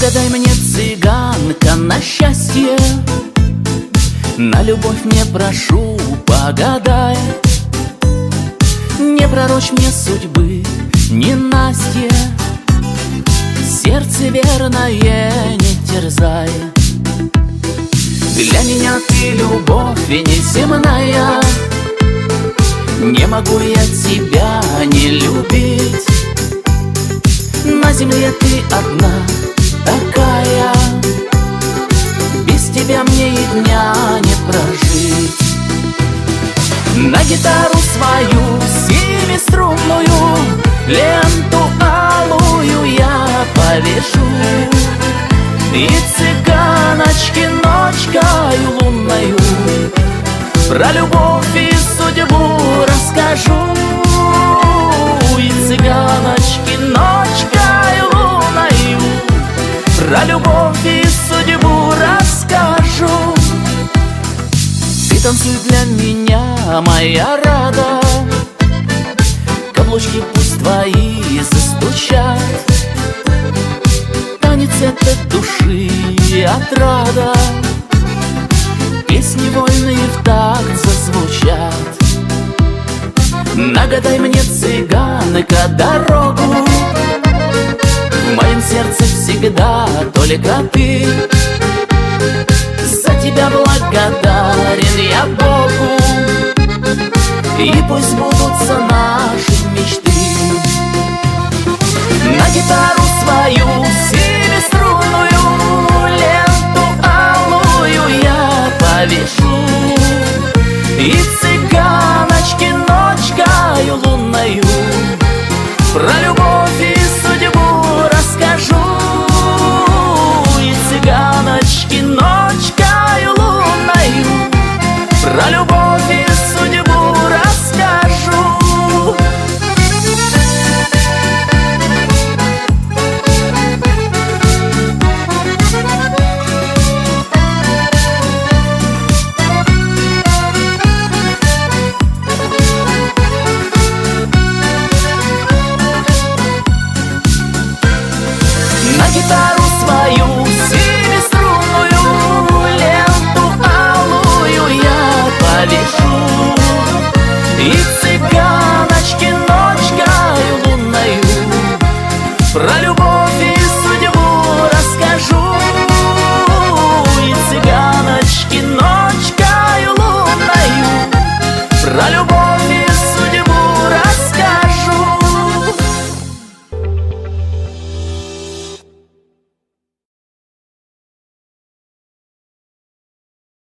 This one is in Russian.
Погадай мне, цыганка, на счастье. На любовь не прошу, погадай. Не пророчь мне судьбы, не Настя. Сердце верное не терзай. Для меня ты любовь и неземная. Не могу я тебя не любить. На земле ты одна. Тебя мне и дня не прожить. На гитару свою семиструнную Ленту алую я повешу. И цыганочки ночкою лунною Про любовь и судьбу Ты танцуй для меня, моя рада. Каблучки пусть твои застучат. Танец это души отрада. Песни вольные в такт зазвучат Нагадай мне, цыганка, дорогу. В моем сердце всегда только ты. За тебя благодарен повешу И цыганочки ночкою лунною Про любовь